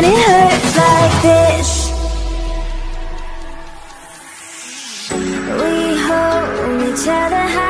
when it hurts like this. We hold each other high.